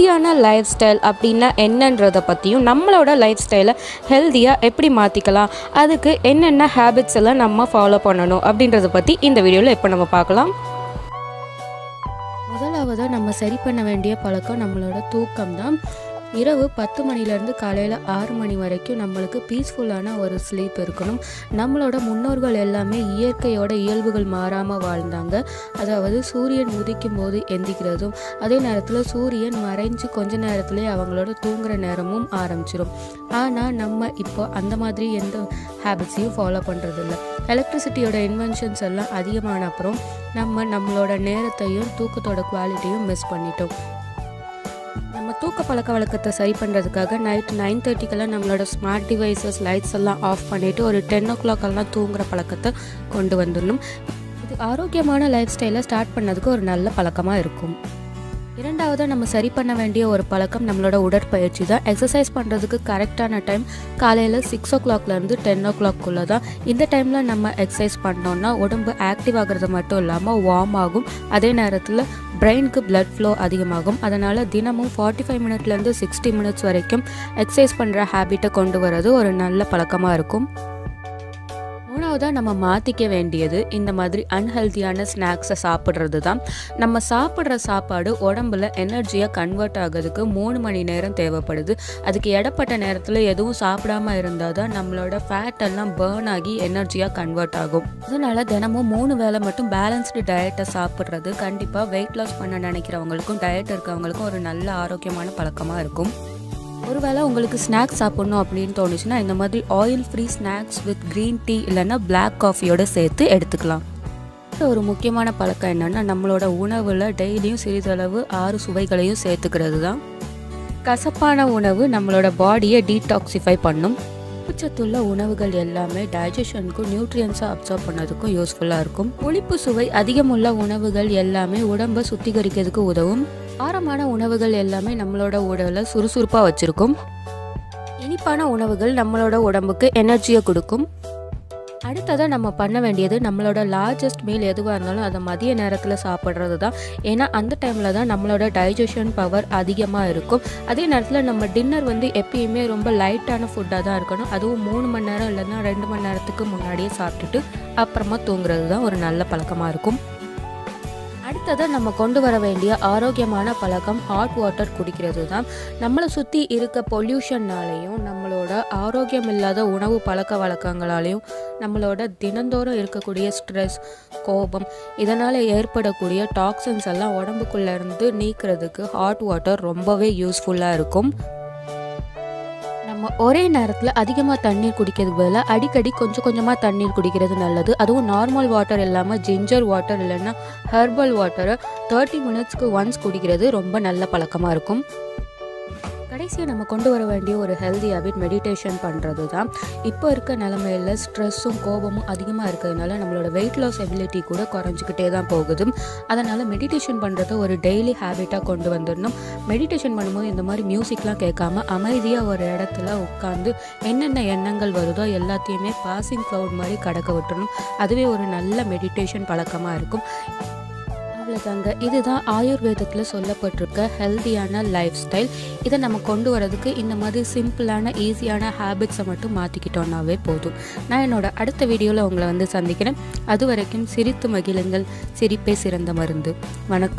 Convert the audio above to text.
ஹெல்த்தியான life style அப்படின்னா என்னன்றதை பற்றியும் நம்மளோட லைஃப் ஸ்டைலை ஹெல்த்தியாக எப்படி மாற்றிக்கலாம் அதுக்கு என்னென்ன ஹேபிட்ஸ் எல்லாம் நம்ம ஃபாலோ பண்ணணும் அப்படின்றத பற்றி இந்த வீடியோவில் இப்போ நம்ம பார்க்கலாம். முதலாவதாக நம்ம சரி பண்ண வேண்டிய பழக்கம் நம்மளோட தூக்கம் தான் இரவு பத்து மணிலேருந்து காலையில் ஆறு மணி வரைக்கும் நம்மளுக்கு பீஸ்ஃபுல்லான ஒரு ஸ்லீப் இருக்கணும். நம்மளோட முன்னோர்கள் எல்லாமே இயற்கையோட இயல்புகள் மாறாமல் வாழ்ந்தாங்க. அதாவது சூரியன் உதிக்கும் போது எந்திக்கிறதும் அதே நேரத்தில் சூரியன் மறைஞ்சு கொஞ்ச நேரத்துலேயே அவங்களோட தூங்குற நேரமும் ஆரம்பிச்சிடும் ஆனால் நம்ம இப்போ அந்த மாதிரி எந்த ஹேபிட்ஸையும் ஃபாலோ பண்ணுறதில்ல எலக்ட்ரிசிட்டியோட இன்வென்ஷன்ஸ் எல்லாம் அதிகமான அப்புறம் நம்ம நம்மளோட நேரத்தையும் தூக்கத்தோட குவாலிட்டியும் மிஸ் பண்ணிட்டோம். நம்ம தூக்க பழக்க வழக்கத்தை சரி பண்ணுறதுக்காக நைட் நைன் தேர்ட்டிக்கெல்லாம் நம்மளோட ஸ்மார்ட் டிவைசஸ் லைட்ஸ் எல்லாம் ஆஃப் பண்ணிவிட்டு ஒரு டென் ஓ கிளாக்கெல்லாம் தூங்குகிற பழக்கத்தை கொண்டு வந்துடணும். இது ஆரோக்கியமான லைஃப் ஸ்டைலை ஸ்டார்ட் பண்ணதுக்கு ஒரு நல்ல பழக்கமாக இருக்கும். இரண்டாவதாக நம்ம சரி பண்ண வேண்டிய ஒரு பழக்கம் நம்மளோட உடற்பயிற்சி தான். எக்ஸசைஸ் பண்ணுறதுக்கு கரெக்டான டைம் காலையில் சிக்ஸ் ஓ கிளாக்லேருந்து டென் ஓ கிளாக்குள்ளே தான். இந்த டைமில் நம்ம எக்ஸசைஸ் பண்ணோம்னா உடம்பு ஆக்டிவ் ஆகிறது மட்டும் இல்லாமல் வார்ம் ஆகும். அதே நேரத்தில் பிரெயினுக்கு பிளட் ஃப்ளோ அதிகமாகும். அதனால் தினமும் ஃபார்ட்டி ஃபைவ் மினிட்லேருந்து சிக்ஸ்டி மினிட்ஸ் வரைக்கும் எக்ஸசைஸ் பண்ணுற ஹேபிட்டை கொண்டு வரது ஒரு நல்ல பழக்கமாக இருக்கும். தான் நம்ம மாற்றிக்க வேண்டியது இந்த மாதிரி அன்ஹெல்த்தியான ஸ்நாக்ஸை சாப்பிட்றது தான் நம்ம சாப்பிட்ற சாப்பாடு உடம்புல எனர்ஜியாக கன்வெர்ட் ஆகிறதுக்கு மூணு மணி நேரம் தேவைப்படுது. அதுக்கு இடப்பட்ட நேரத்தில் எதுவும் சாப்பிடாம இருந்தால் தான் நம்மளோட ஃபேட் எல்லாம் பேர்ன் ஆகி எனர்ஜியாக கன்வெர்ட் ஆகும். அதனால் தினமும் மூணு வேளை மட்டும் பேலன்ஸ்டு டயட்டை சாப்பிட்றது கண்டிப்பாக வெயிட் லாஸ் பண்ண நினைக்கிறவங்களுக்கும் டயட் இருக்கவங்களுக்கும் ஒரு நல்ல ஆரோக்கியமான பழக்கமாக இருக்கும். ஒருவேளை உங்களுக்கு ஸ்நாக்ஸ் சாப்பிட்ணும் அப்படின்னு தோணுச்சுன்னா இந்த மாதிரி oil free snacks with green tea இல்லைன்னா பிளாக் காஃபியோட சேர்த்து எடுத்துக்கலாம். ஒரு முக்கியமான பழக்கம் என்னென்னா நம்மளோட உணவில் டெய்லியும் சிறிதளவு ஆறு சுவைகளையும் சேர்த்துக்கிறது தான் கசப்பான உணவு நம்மளோட பாடியை டீடாக்சிஃபை பண்ணும். உச்சத்துள்ள உணவுகள் எல்லாமே டைஜஷனுக்கும் நியூட்ரியன்ஸை அப்சர்வ் பண்ணதுக்கும் யூஸ்ஃபுல்லாக இருக்கும். புளிப்பு சுவை அதிகமுள்ள உணவுகள் எல்லாமே உடம்பை சுத்திகரிக்கிறதுக்கு உதவும். ஆரமான உணவுகள் எல்லாமே நம்மளோட உடலை சுறுசுறுப்பாக வச்சுருக்கும். இனிப்பான உணவுகள் நம்மளோட உடம்புக்கு எனர்ஜியை கொடுக்கும். அடுத்ததாக நம்ம பண்ண வேண்டியது நம்மளோட லார்ஜஸ்ட் மீல் எதுவாக இருந்தாலும் அதை மதிய நேரத்தில் சாப்பிட்றது தான் ஏன்னா அந்த டைமில் தான் நம்மளோட டைஜஷன் பவர் அதிகமாக இருக்கும். அதே நேரத்தில் நம்ம டின்னர் வந்து எப்பயுமே ரொம்ப லைட்டான ஃபுட்டாக தான் இருக்கணும். அதுவும் மூணு மணி நேரம் இல்லைன்னா ரெண்டு மணி நேரத்துக்கு முன்னாடியே சாப்பிட்டுட்டு அப்புறமா தூங்குறது தான் ஒரு நல்ல பழக்கமாக இருக்கும். அடுத்ததாக நம்ம கொண்டு வர வேண்டிய ஆரோக்கியமான பழக்கம் ஹாட் வாட்டர் குடிக்கிறது தான் நம்மளை சுற்றி இருக்க பொல்யூஷன்னாலேயும் நம்மளோட ஆரோக்கியம் இல்லாத உணவு பழக்க வழக்கங்களாலேயும் நம்மளோட தினந்தோறும் இருக்கக்கூடிய ஸ்ட்ரெஸ் கோபம் இதனால் ஏற்படக்கூடிய டாக்ஸின்ஸ் எல்லாம் உடம்புக்குள்ளே இருந்து நீக்கிறதுக்கு ஹாட் வாட்டர் ரொம்பவே யூஸ்ஃபுல்லாக இருக்கும். ஒரே நேரத்தில் அதிகமாக தண்ணீர் குடிக்கிறதுக்கு பதிலாக அடிக்கடி கொஞ்சம் கொஞ்சமாக தண்ணீர் குடிக்கிறது நல்லது. அதுவும் நார்மல் வாட்டர் இல்லாமல் ஜிஞ்சர் வாட்டர் இல்லைன்னா ஹெர்பல் வாட்டரை தேர்ட்டி மினிட்ஸ்க்கு ஒன்ஸ் குடிக்கிறது ரொம்ப நல்ல பழக்கமாக இருக்கும். கடைசியாக நம்ம கொண்டு வர வேண்டிய ஒரு ஹெல்தி ஹேபிட் மெடிடேஷன் பண்ணுறது தான் இப்போ இருக்க நிலமையில் ஸ்ட்ரெஸ்ஸும் கோபமும் அதிகமாக இருக்கிறதுனால நம்மளோட வெயிட் லாஸ் எபிலிட்டி கூட குறைஞ்சிக்கிட்டே தான் போகுது. அதனால் மெடிடேஷன் பண்ணுறத ஒரு டெய்லி ஹேபிட்டாக கொண்டு வந்துடணும். மெடிடேஷன் பண்ணும்போது இந்த மாதிரி மியூசிக்லாம் கேட்காம அமைதியாக ஒரு இடத்துல உட்காந்து என்னென்ன எண்ணங்கள் வருதோ எல்லாத்தையுமே பாசிங் க்ளவுட் மாதிரி கடக்க விட்டுணும் அதுவே ஒரு நல்ல மெடிடேஷன் பழக்கமாக இருக்கும். அவ்வளோதாங்க இதுதான் ஆயுர்வேதத்தில் சொல்லப்பட்டிருக்க ஹெல்த்தியான லைஃப் ஸ்டைல் இதை நம்ம கொண்டு வரதுக்கு இந்த மாதிரி சிம்பிளான ஈஸியான ஹேபிட்ஸை மட்டும் மாற்றிக்கிட்டோன்னாவே போதும். நான் என்னோட அடுத்த வீடியோவில் உங்களை வந்து சந்திக்கிறேன். அது வரைக்கும் சிரித்து மகிழுங்கள். சிரிப்பே சிறந்த மருந்து. வணக்கம்.